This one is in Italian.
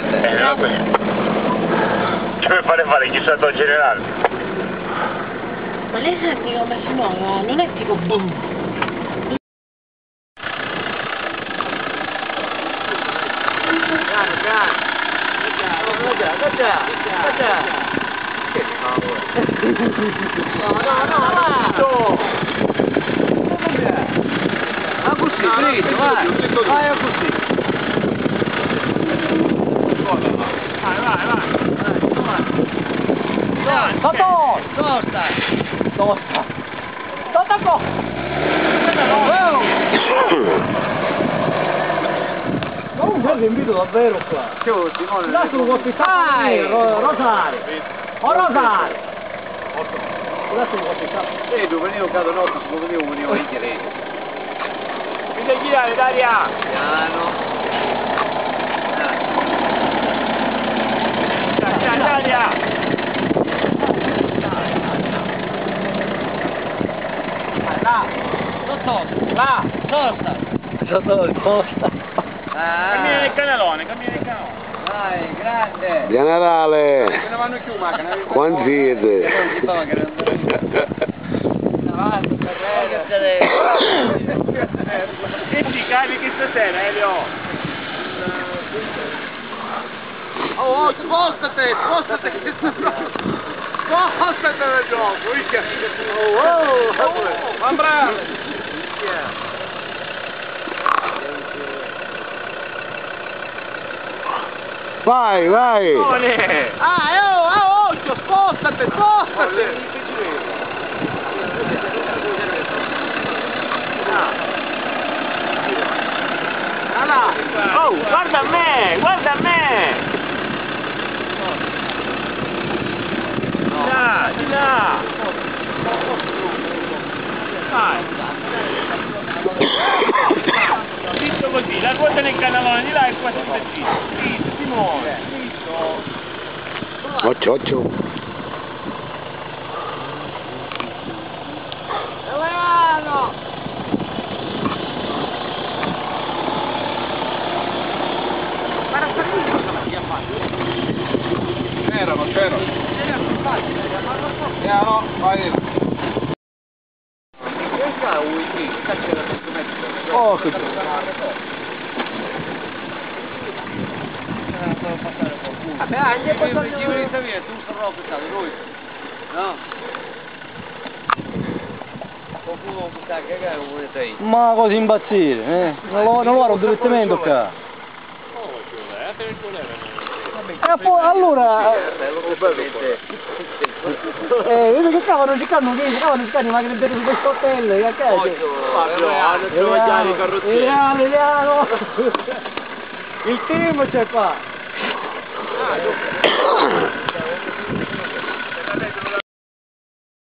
grande. Eh, vabbè. Come fare fare chissà il generale? Ma lei senti come si muove? Non è tipo boom. No, no, no, no. Ah, così, dritto, vai. Vai, così. Vai, vai, vai. Vai. Toto! Tosta. Tosta! Tosta! Comunque ti invito davvero qua. Che vuoi, Simone? Là su questi. Ro Rosario! O Rosario! Là su questi Eh, dove venivo cado notte, dove venivo venivo in chiarino. Mi devi girare, Daria! Piano. Dai, Daria! Là! Sotto! Là! Tosta! Sotto, tosta! Cammina nel canalone, cammina nel canalone! Vai, grande. Generale, Ne vanno più macchina. quanti siete? Avanti, Che ci carichi stasera, Elio? Oh, oh, spostati, spostati che Spostati dal gioco, minchia. Oh, oh, oh. Ma bravo. Vai, vai! Ah, oh, oh, occhio, spostati, spostati. Ah, là. Oh, guarda a me, guarda a me! Di là, di là! Vai! Zitto così, la ruota nel canalone di là e qua sempre zitto. Zitto, si muove. Zitto. Occhio, occhio. Elevano. C'erano, c'erano. Piano, vai. Oh, che Vabbè, anche questo chi venite via, tu sarò pensato lui. No. Qualcuno sta a cagare come volete io. Ma così impazzire, eh? Non lo, non lo guardo direttamente qua. E poi, allora, eh, vedi che cavolo non ci stanno, che stanno, ma che dentro su questo hotel, che cazzo? Fabio, hanno Eliano, Eliano, Eliano. Il team c'è qua. Ah,